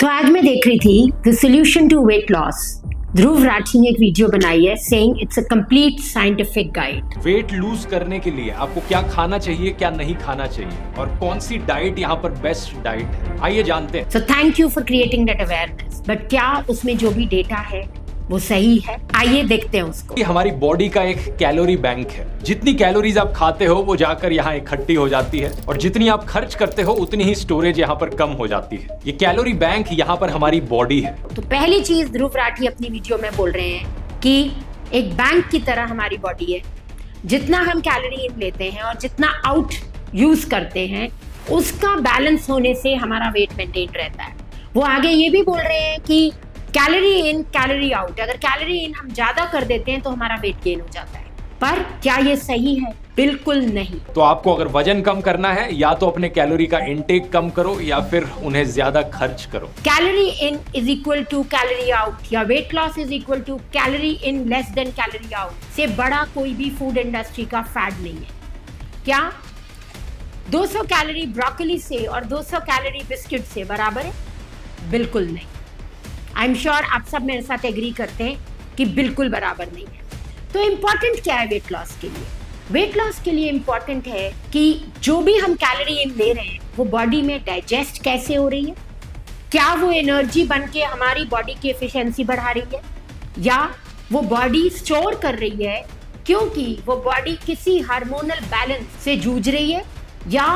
तो आज मैं देख रही थी the solution to weight loss Dhruv Rathee ने एक वीडियो बनाई है saying it's a complete scientific guide weight lose करने के लिए आपको क्या खाना चाहिए क्या नहीं खाना चाहिए? और कौन सी डाइट यहाँ पर बेस्ट डाइट है? आइए जानते हैं। So thank you for creating that awareness but क्या उसमें जो भी डेटा है वो सही है। आइए देखते हैं उसको। ये हमारी बॉडी का एक कैलोरी बैंक है। जितनी कैलोरीज आप खाते हो वो जाकर यहाँ इकट्ठी हो जाती है। और जितनी आप खर्च करते हो उतनी ही स्टोरेज यहाँ पर कम हो जाती है। ये कैलोरी बैंक यहाँ पर हमारी बॉडी है। तो पहली चीज़ ध्रुव राठी अपनी वीडियो में बोल रहे हैं कि एक बैंक की तरह हमारी बॉडी है। जितना हम कैलोरी इन लेते हैं और जितना आउट यूज़ करते हैं उसका बैलेंस होने से हमारा वेट मेंटेन रहता है। वो आगे ये भी बोल रहे हैं कि कैलोरी इन कैलोरी आउट अगर कैलोरी इन हम ज़्यादा कर देते हैं तो हमारा वेट गेन हो जाता है। पर क्या ये सही है? बिल्कुल नहीं। तो आपको अगर वज़न कम करना है या तो अपने कैलोरी का इनटेक कम करो या फिर उन्हें ज़्यादा खर्च करो। Calorie in is equal to calorie out या weight loss is equal to calorie in less than calorie out से बड़ा कोई भी फ़ूड इंडस्ट्री का फैड नहीं है। क्या? 200 कैलोरी ब्रोकली से और 200 कैलोरी बिस्किट से बराबर है? बिल्कुल नहीं। आई एम श्योर आप सब मेरे साथ एग्री करते हैं कि बिल्कुल बराबर नहीं है। तो इंपॉर्टेंट क्या है वेट लॉस के लिए? वेट लॉस के लिए इंपॉर्टेंट है कि जो भी हम कैलोरी इन ले रहे हैं, वो बॉडी में डाइजेस्ट कैसे हो रही है? क्या वो एनर्जी बन के हमारी बॉडी की एफिशिएंसी बढ़ा रही है? या वो बॉडी स्टोर कर रही है क्योंकि वो बॉडी किसी हार्मोनल बैलेंस से जूझ रही है? या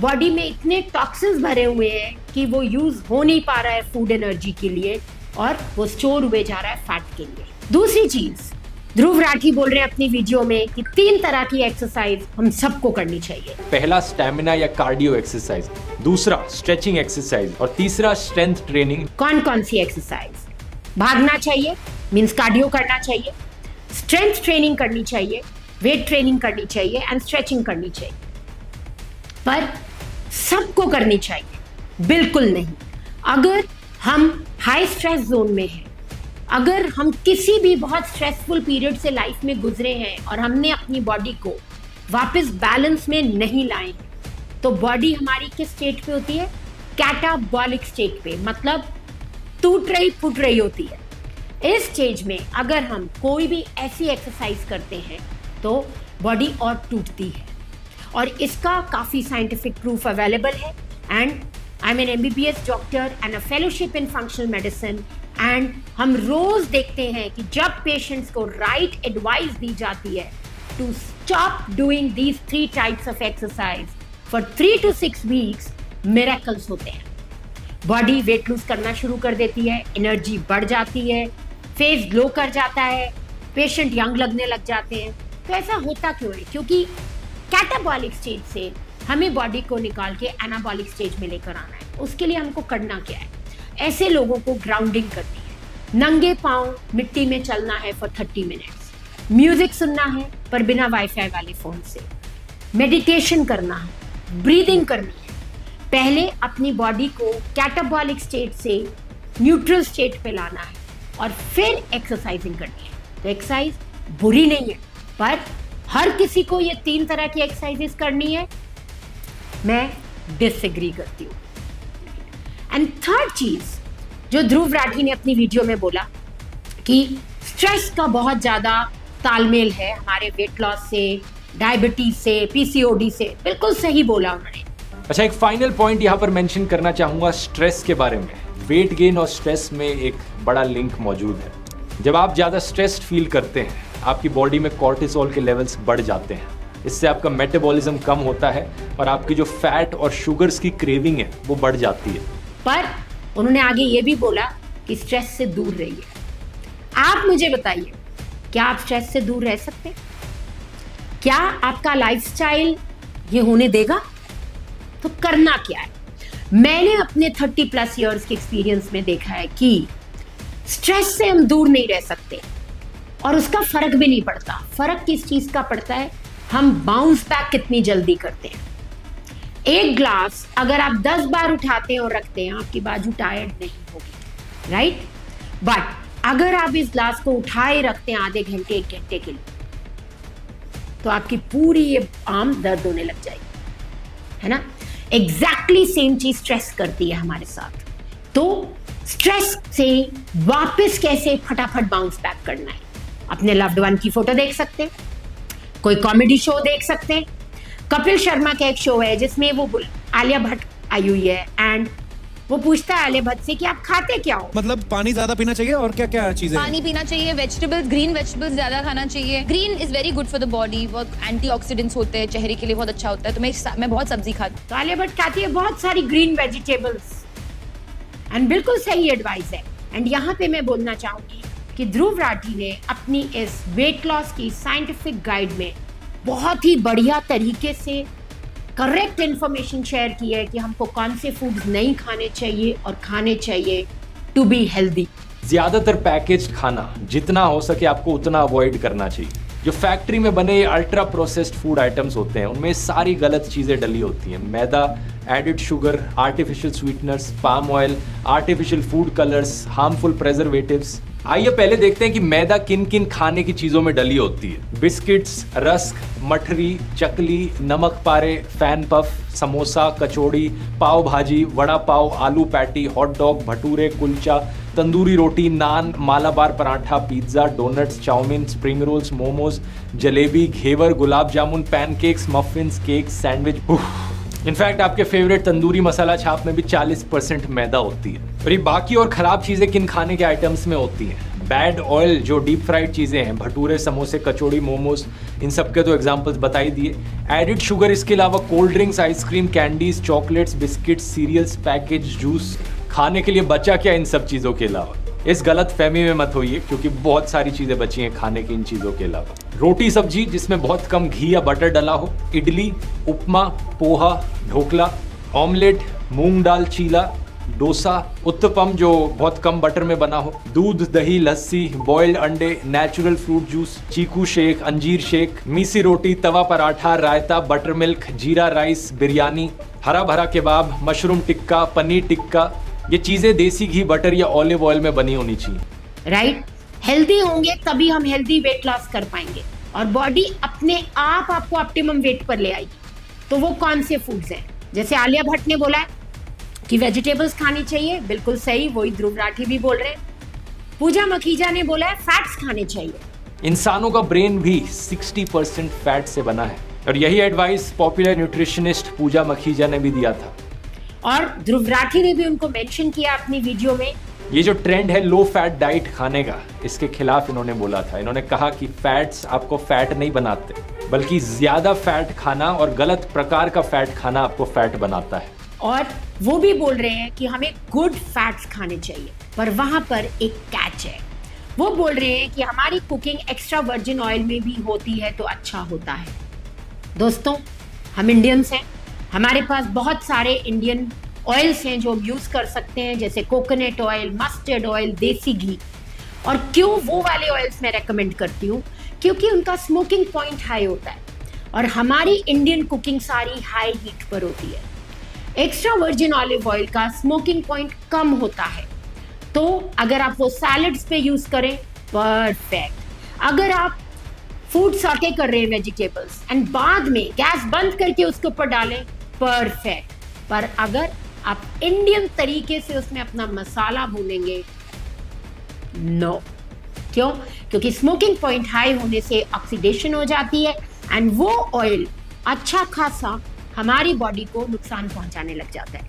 बॉडी में इतने टॉक्सिन्स भरे हुए हैं कि वो यूज़ हो नहीं पा रहा है फ़ूड एनर्जी के लिए? और वो स्टोर हुए जा रहा है फैट के लिए। दूसरी चीज़ ध्रुव राठी बोल रहे हैं अपनी वीडियो में कि तीन तरह की एक्सरसाइज हम सबको करनी चाहिए। पहला स्टेमिना या कार्डियो एक्सरसाइज दूसरा स्ट्रेचिंग एक्सरसाइज और तीसरा स्ट्रेंथ ट्रेनिंग कौन कौन सी एक्सरसाइज भागना चाहिए मीन्स कार्डियो करना चाहिए स्ट्रेंथ ट्रेनिंग करनी चाहिए वेट ट्रेनिंग करनी चाहिए एंड स्ट्रेचिंग करनी चाहिए। पर सबको करनी चाहिए बिल्कुल नहीं। अगर हम हाई स्ट्रेस जोन में हैं। अगर हम किसी भी बहुत स्ट्रेसफुल पीरियड से लाइफ में गुजरे हैं और हमने अपनी बॉडी को वापस बैलेंस में नहीं लाए तो बॉडी हमारी किस स्टेट पे होती है? कैटाबॉलिक स्टेट पे मतलब टूट रही, फूट रही होती है। इस स्टेज में अगर हम कोई भी ऐसी एक्सरसाइज करते हैं तो बॉडी और टूटती है। और इसका काफ़ी साइंटिफिक प्रूफ अवेलेबल है and I am an M B B S doctor and a fellowship in functional medicine and हम रोज देखते हैं कि जब पेशेंट्स को राइट right एडवाइस दी जाती है to stop doing these three types of exercise for three to six weeks miracles होते हैं। बॉडी वेट लूज करना शुरू कर देती है एनर्जी बढ़ जाती है फेस ग्लो कर जाता है पेशेंट यंग लगने लग जाते हैं। तो ऐसा होता क्यों है? क्योंकि कैटाबॉलिक स्टेज से हमें बॉडी को निकाल के एनाबॉलिक स्टेज में लेकर आना है। उसके लिए हमको करना क्या है? ऐसे लोगों को ग्राउंडिंग करनी है। नंगे पाँव मिट्टी में चलना है फॉर थर्टी मिनट्स म्यूज़िक सुनना है पर बिना वाईफाई वाले फ़ोन से। मेडिटेशन करना है ब्रीदिंग करनी है। पहले अपनी बॉडी को कैटाबॉलिक स्टेट से न्यूट्रल स्टेट पे लाना है और फिर एक्सरसाइजिंग करनी है। तो एक्सरसाइज बुरी नहीं है, पर हर किसी को ये तीन तरह की एक्सरसाइजेस करनी है। मैं डिसएग्री करती हूँ। एंड थर्ड चीज़, जो ध्रुव राठी ने अपनी वीडियो में बोला कि स्ट्रेस का बहुत ज़्यादा तालमेल है हमारे वेट लॉस से डायबिटीज़ से पीसीओडी से, बिल्कुल सही बोला उन्होंने। अच्छा एक फाइनल पॉइंट यहाँ पर मेंशन करना चाहूँगा स्ट्रेस के बारे में। वेट गेन और स्ट्रेस में एक बड़ा लिंक मौजूद है। जब आप ज़्यादा स्ट्रेस्ड फील करते हैं, आपकी बॉडी में कॉर्टिसोल के लेवल्स बढ़ जाते हैं। इससे आपका मेटाबॉलिज्म कम होता है और आपकी जो फैट और शुगर्स की क्रेविंग है, वो बढ़ जाती है। पर उन्होंने आगे ये भी बोला कि स्ट्रेस से दूर रहिए। आप मुझे बताइए, क्या आप स्ट्रेस से दूर रह सकते क्या आपका लाइफस्टाइल ये होने देगा? तो करना क्या है? मैंने अपने थर्टी प्लस इयर्स के एक्सपीरियंस में देखा है कि स्ट्रेस से हम दूर नहीं रह सकते और उसका फ़र्क भी नहीं पड़ता। फ़र्क किस चीज़ का पड़ता है? हम बाउंस बैक कितनी जल्दी करते हैं? एक ग्लास अगर आप दस बार उठाते हैं और रखते हैं, आपकी बाजू टायर्ड नहीं होगी राइट बट अगर आप इस ग्लास को उठाए रखते हैं आधे घंटे, एक घंटे के लिए तो आपकी पूरी ये आम दर्द होने लग जाएगी, है ना? एग्जैक्टली सेम चीज़ स्ट्रेस करती है हमारे साथ। तो स्ट्रेस से वापस कैसे फटाफट बाउंस बैक करना है? अपने लव्ड वन की फ़ोटो देख सकते हैं। कोई कॉमेडी शो देख सकते हैं। कपिल शर्मा का एक शो है जिसमें वो आलिया भट्ट आई हुई है एंड वो पूछता है आलिया भट्ट से कि आप खाते क्या हो? मतलब पानी ज़्यादा पीना चाहिए और क्या क्या चीज़ें पानी पीना चाहिए वेजिटेबल्स ग्रीन वेजिटेबल्स ज़्यादा खाना चाहिए। Green is very good for the body बहुत एंटीऑक्सीडेंट्स होते हैं चेहरे के लिए बहुत अच्छा होता है तो मैं मैं बहुत सब्ज़ी खाती तो आलिया भट्ट खाती है बहुत सारी ग्रीन वेजिटेबल्स एंड बिल्कुल सही एडवाइस है। एंड यहाँ पे मैं बोलना चाहूँगी कि ध्रुव राठी ने अपनी इस वेट लॉस की साइंटिफिक गाइड में बहुत ही बढ़िया तरीके से करेक्ट इन्फॉर्मेशन शेयर की है कि हमको कौन से फूड्स नहीं खाने चाहिए और खाने चाहिए टू बी हेल्दी ज़्यादातर पैकेज खाना जितना हो सके आपको उतना अवॉइड करना चाहिए। जो फैक्ट्री में बने अल्ट्रा प्रोसेस्ड फ़ूड आइटम्स होते हैं, उनमें सारी गलत चीज़ें डली होती हैं। मैदा added sugar artificial sweeteners palm oil artificial food colours harmful preservatives आइए पहले देखते हैं कि मैदा किन किन खाने की चीज़ों में डली होती है। Biscuits, rusk, mathri, chakli, namak pare, fan puff, samosa, kachori, pav bhaji, vada pav, aloo patty hot dog bhature, kulcha, tandoori roti, naan, Malabar paratha pizza donuts chowmein spring rolls momos jalebi, ghevar, gulab jamun pancakes muffins cake sandwich in fact आपके favourite tandoori masala छाप में भी 40 percent मैदा होती है। और ये बाकी और ख़राब चीज़ें किन खाने के आइटम्स में होती हैं? बैड ऑयल जो डीप फ्राइड चीज़ें हैं, भटूरे, समोसे, कचौड़ी मोमोज इन सब के तो एग्जाम्पल्स बताई दिए। एडिड शुगर इसके अलावा cold drinks ice cream candies chocolates biscuits cereals package juice खाने के लिए बचा क्या इन सब चीज़ों के अलावा? इस गलत फहमी में मत होइए, क्योंकि बहुत सारी चीज़ें बची हैं खाने की इन चीज़ों के अलावा। रोटी सब्ज़ी, जिसमें बहुत कम घी या बटर डला हो, इडली, उपमा, पोहा, ढोकला ऑमलेट मूंग दाल, चीला, डोसा, उत्तपम, जो बहुत कम बटर में बना हो, दूध, दही, लस्सी बॉइल्ड अंडे natural fruit juice chikoo shake, अंजीर शेक, मीसी रोटी, तवा पराठा, रायता बटर मिल्क जीरा राइस बिरयानी, हरा भरा केबाब मशरूम टिक्का, पनीर टिक्का ये चीज़ें देसी घी बटर या ऑलिव ऑयल में बनी होनी चाहिए। राइट हेल्दी होंगे तभी हम हेल्दी वेट लॉस कर पाएँगे। और बॉडी अपने आप आपको ऑप्टिमम वेट पर ले आएगी। तो वो कौन से फूड्स हैं? जैसे आलिया भट्ट ने बोला है कि वेजिटेबल्स खानी चाहिए बिल्कुल सही वही ध्रुव राठी भी बोल रहे हैं। पूजा मखीजा ने बोला है फैट्स खाने चाहिए। इंसानों का ब्रेन भी 60 परसेंट फैट से बना है। और यही advice popular nutritionist Pooja Makhija ने भी दिया था। और ध्रुव राठी ने भी उनको मेंशन किया अपनी वीडियो में। ये जो ट्रेंड है लो फैट डाइट खाने का इसके खिलाफ इन्होंने बोला था। इन्होंने कहा कि फैट्स आपको फैट नहीं बनाते बल्कि ज़्यादा फैट खाना और गलत प्रकार का फैट खाना आपको फैट बनाता है। और वो भी बोल रहे हैं कि हमें गुड फैट्स खाने चाहिए पर वहाँ पर एक कैच है। वो बोल रहे हैं कि हमारी कुकिंग एक्स्ट्रा वर्जिन ऑयल में भी होती है तो अच्छा होता है। दोस्तों हम इंडियंस हैं। हमारे पास बहुत सारे इंडियन ऑयल्स हैं जो हम यूज़ कर सकते हैं, जैसे कोकोनट ऑयल मस्टर्ड ऑयल देसी घी। और क्यों वो वाले ऑयल्स मैं रेकमेंड करती हूँ? क्योंकि उनका स्मोकिंग पॉइंट हाई होता है। और हमारी इंडियन कुकिंग सारी हाई हीट पर होती है। एक्स्ट्रा वर्जिन ऑलिव ऑयल का स्मोकिंग पॉइंट कम होता है। तो अगर आप वो सैलड्स पे यूज़ करें परफेक्ट अगर आप फ़ूड सॉटे कर रहे हैं वेजिटेबल्स एंड बाद में गैस बंद करके उसके ऊपर डालें परफेक्ट पर अगर आप इंडियन तरीके से उसमें अपना मसाला भूलेंगे नो no. क्यों? क्योंकि स्मोकिंग पॉइंट हाई होने से ऑक्सीडेशन हो जाती है एंड वो ऑयल अच्छा खासा हमारी बॉडी को नुकसान पहुँचाने लग जाता है।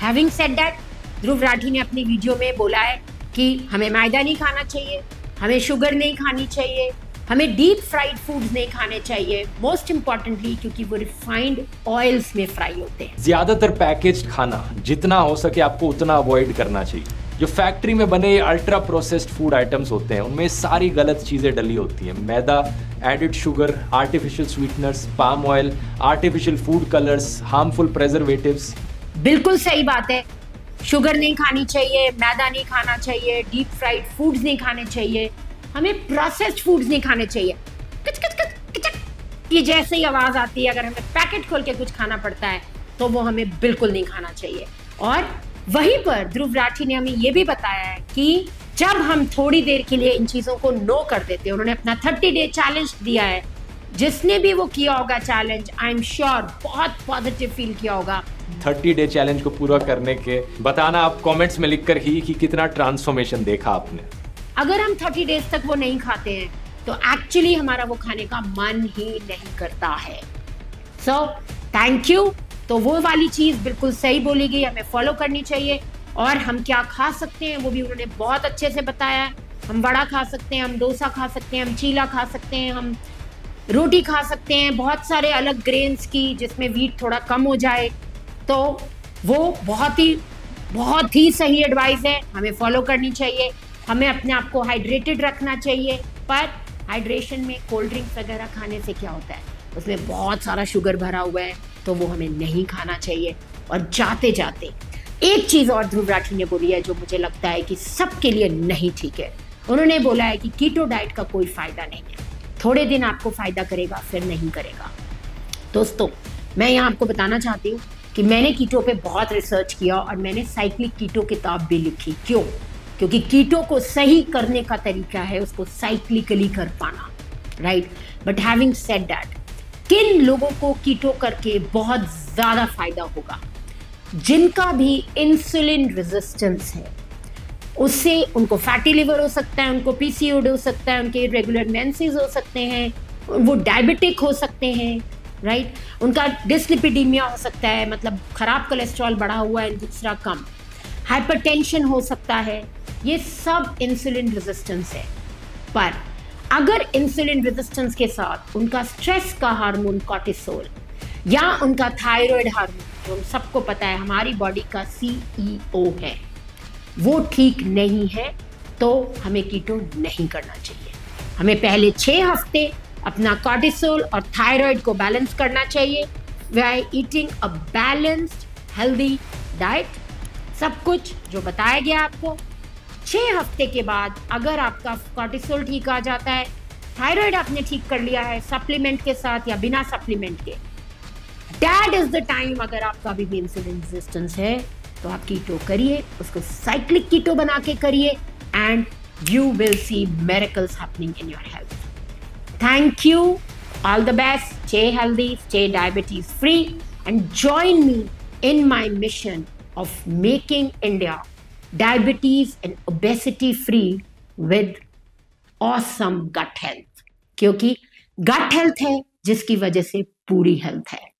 Having said that Dhruv Rathee ने अपनी वीडियो में बोला है कि हमें मैदा नहीं खाना चाहिए, हमें शुगर नहीं खानी चाहिए हमें डीप फ्राइड फूड्स नहीं खाने चाहिए मोस्ट इंपॉर्टेंटली क्योंकि वो रिफाइंड ऑयल्स में फ्राई होते हैं। ज़्यादातर पैकेज खाना जितना हो सके आपको उतना अवॉइड करना चाहिए। जो फैक्ट्री में बने अल्ट्रा प्रोसेस्ड फ़ूड आइटम्स होते हैं उनमें सारी गलत चीज़ें डली होती हैं। Maida added sugar artificial sweeteners palm oil artificial food colours harmful preservatives बिल्कुल सही बात है। शुगर नहीं खानी चाहिए मैदा नहीं खाना चाहिए डीप फ्राइड फूड्स नहीं खाने चाहिए। हमें प्रोसेस्ड फूड्स नहीं खाने चाहिए। कच कच कच, कचक। ये जैसे ही आवाज़ आती है, अगर हमें पैकेट खोल के कुछ खाना पड़ता है तो वो हमें बिल्कुल नहीं खाना चाहिए। और वहीं पर ध्रुव राठी ने हमें ये भी बताया है कि जब हम थोड़ी देर के लिए इन चीज़ों को नो कर देते हैं, उन्होंने अपना थर्टी डे चैलेंज दिया है, जिसने भी वो किया होगा चैलेंज आई एम श्योर बहुत पॉजिटिव फील किया होगा। 30 डे चैलेंज को पूरा करने के, बताना आप कमेंट्स में लिखकर ही कि कितना ट्रांसफॉर्मेशन देखा आपने। अगर हम 30 डेज़ तक वो नहीं खाते हैं तो एक्चुअली हमारा वो खाने का मन ही नहीं करता है। सो थैंक यू तो वो वाली चीज़ बिल्कुल सही बोली गई, हमें फॉलो करनी चाहिए। और हम क्या खा सकते हैं, वो भी उन्होंने बहुत अच्छे से बताया है। हम वड़ा खा सकते हैं, हम डोसा खा सकते हैं, हम चीला खा सकते हैं, हम रोटी खा सकते हैं, बहुत सारे अलग ग्रेन्स की जिसमें वीट थोड़ा कम हो जाए। तो वो बहुत ही बहुत ही सही एडवाइस है, हमें फॉलो करनी चाहिए। हमें अपने आप को हाइड्रेटेड रखना चाहिए, पर हाइड्रेशन में कोल्ड ड्रिंक्स वगैरह खाने से क्या होता है? उसमें बहुत सारा शुगर भरा हुआ है तो वो हमें नहीं खाना चाहिए। और जाते जाते एक चीज़ और ध्रुव राठी ने बोली है, जो मुझे लगता है कि सबके लिए नहीं ठीक है। उन्होंने बोला है कि कीटो डाइट का कोई फ़ायदा नहीं है। थोड़े दिन आपको फ़ायदा करेगा, फिर नहीं करेगा। दोस्तों, मैं यहाँ आपको बताना चाहती हूँ कि मैंने कीटो पे बहुत रिसर्च किया और मैंने साइक्लिक कीटो किताब भी लिखी। क्यों? क्योंकि कीटो को सही करने का तरीका है उसको साइक्लिकली कर पाना right but having said that किन लोगों को कीटो करके बहुत ज़्यादा फ़ायदा होगा? जिनका भी इंसुलिन रेजिस्टेंस है, उससे उनको फैटी लिवर हो सकता है, उनको पीसीओडी हो सकता है, उनके रेगुलर मेंसेस हो सकते हैं, वो डायबिटिक हो सकते हैं राइट उनका डिसलिपिडीमिया हो सकता है मतलब खराब कोलेस्ट्रॉल बढ़ा हुआ है, दूसरा कम। हाइपरटेंशन हो सकता है ये सब इंसुलिन रेजिस्टेंस है। पर अगर इंसुलिन रेजिस्टेंस के साथ उनका स्ट्रेस का हार्मोन कॉर्टिसोल या उनका थायराइड हार्मोन जो हम सबको पता है हमारी बॉडी का सीईओ e है। वो ठीक नहीं है तो हमें कीटो नहीं करना चाहिए। हमें पहले छः हफ़्ते अपना कॉर्टिसोल और थायराइड को बैलेंस करना चाहिए। By eating a balanced healthy diet सब कुछ जो बताया गया आपको छः हफ़्ते के बाद अगर आपका कॉर्टिसोल ठीक आ जाता है थायराइड आपने ठीक कर लिया है सप्लीमेंट के साथ या बिना सप्लीमेंट के डैट इज़ द टाइम अगर आपका भी इंसुलिन रेजिस्टेंस है तो आप कीटो करिए, उसको साइक्लिक कीटो बना के करिए and you will see miracles happening in your health thank you all the best stay healthy stay diabetes free and join me in my mission of making India diabetes and obesity free with awesome gut health क्योंकि gut health है जिसकी वजह से पूरी health है।